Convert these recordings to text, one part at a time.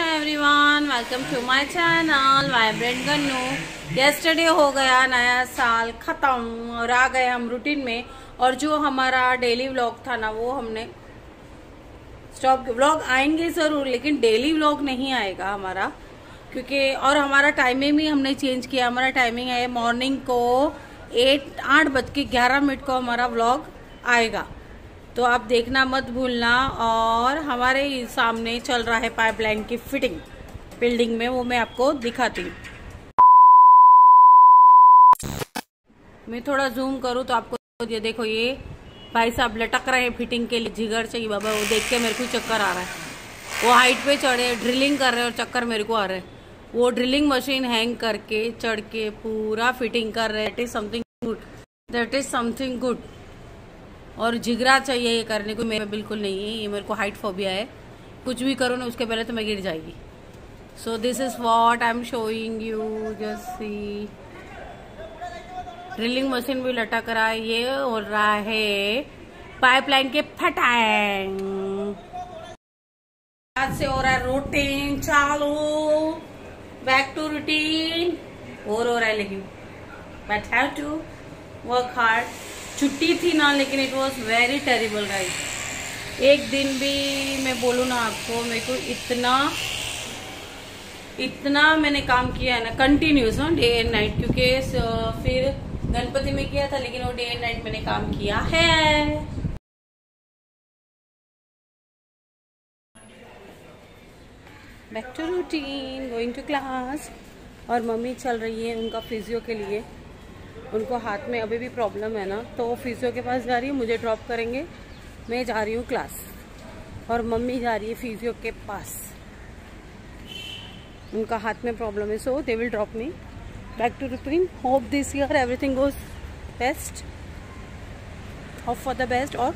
Everyone welcome to my channel vibrant Gannu yesterday हो गया, नया साल खत्म, और आ गए हम रूटीन में। और जो हमारा डेली व्लॉग था ना, वो हमने स्टॉप व्लॉग आएँगे ज़रूर, लेकिन डेली व्लॉग नहीं आएगा हमारा। क्योंकि, और हमारा टाइमिंग भी हमने चेंज किया। हमारा टाइमिंग है मॉर्निंग को एट आठ बज के ग्यारह मिनट को हमारा व्लॉग आएगा। तो आप देखना मत भूलना और हमारे सामने चल रहा है पाइपलाइन की फिटिंग। बिल्डिंग में वो मैं आपको दिखाती हूँ। मैं थोड़ा जूम करूँ तो आपको ये देखो ये भाई साहब लटक रहे हैं फिटिंग के लिए, जिगर चाहिए बाबा, वो देख के मेरे को चक्कर आ रहा है। वो हाइट पे चढ़े ड्रिलिंग कर रहे हैं और चक्कर मेरे को आ रहा है। वो ड्रिलिंग मशीन हैंग करके, चढ़ के पूरा फिटिंग कर रहे that is something good that is something good और जिगरा चाहिए ये करने को, मेरे बिल्कुल नहीं है, ये मेरे को हाइट फोबिया है। कुछ भी करो ना, उसके पहले तो मैं गिर जाएगी। So this is what I am showing you just see drilling machine भी लटक रहा है, ये हो रहा है पाइपलाइन के फटाएंग आज से हो रहा है रूटीन चालू। बैक टू रूटीन और हो रहा है, लेकिन। But have to work hard छुट्टी थी ना, लेकिन it was very terrible right एक दिन भी मैं बोलू ना आपको, मेरे को इतना इतना मैंने काम किया है ना कंटिन्यूस ना डे एंड नाइट क्योंकि फिर गणपति में किया था, लेकिन वो डे एंड नाइट मैंने काम किया है। Back to routine going to class और मम्मी चल रही है उनका फिजियो के लिए। उनको हाथ में अभी भी प्रॉब्लम है ना तो वो फिजियो के पास जा रही है, मुझे ड्रॉप करेंगे। मैं जा रही हूँ क्लास और मम्मी जा रही है फिजियो के पास। उनका हाथ में प्रॉब्लम है so they will drop me back to routine hope this year everything goes best hope for the best और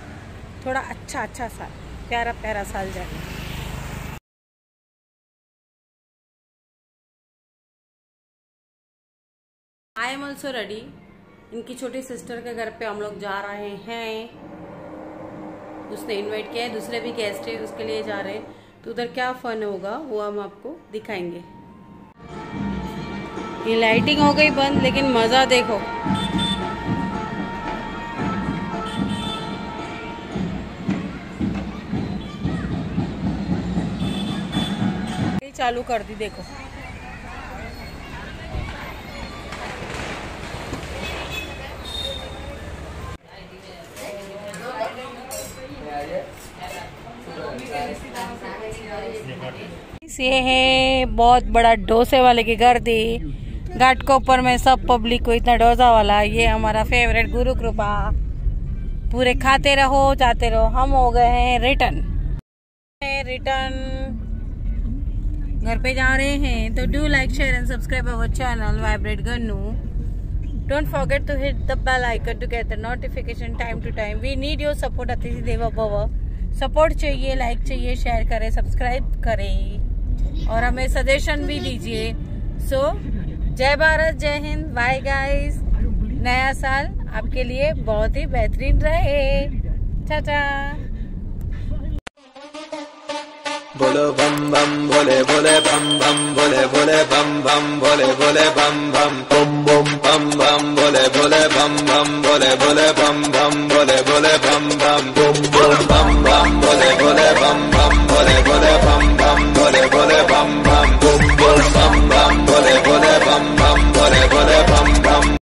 थोड़ा अच्छा अच्छा साल प्यारा प्यारा साल जाए। आई एम ऑल्सो रेडी इनकी छोटी सिस्टर के घर पे हम लोग जा रहे हैं। उसने इनवाइट किया है, दूसरे भी गेस्ट है, उसके लिए जा रहे हैं। तो उधर क्या फन होगा, वो हम आपको दिखाएँगे। ये लाइटिंग हो गई बंद, लेकिन मज़ा देखो। चालू कर दी, देखो। ये है। बहुत बड़ा डोसे वाले के घर थी। को ऊपर में सब पब्लिक को इतना डोसा वाला, ये हमारा फेवरेट गुरु कृपा। पूरे खाते रहो, जाते रहो। हम हो गए हैं रिटर्न रिटर्न घर पे जा रहे हैं तो do like share and subscribe our channel vibrate Gannu don't forget to hit the bell icon to get the notification time to time we need your support अतिथि देवा भव सपोर्ट चाहिए लाइक चाहिए शेयर करें सब्सक्राइब करें। और हमें suggestion भी दीजिए। सो so, जय भारत जय हिंद बाय गाइस नया साल आपके लिए बहुत ही बेहतरीन रहे। चाचा बोलो बम बम भोले भोले बम बम भोले भोले बम बम भोले भोले बम बम। बम बम। बम बम भोले भोले बम बम भोले भोले बम बम भोले भोले बम बम। बम बम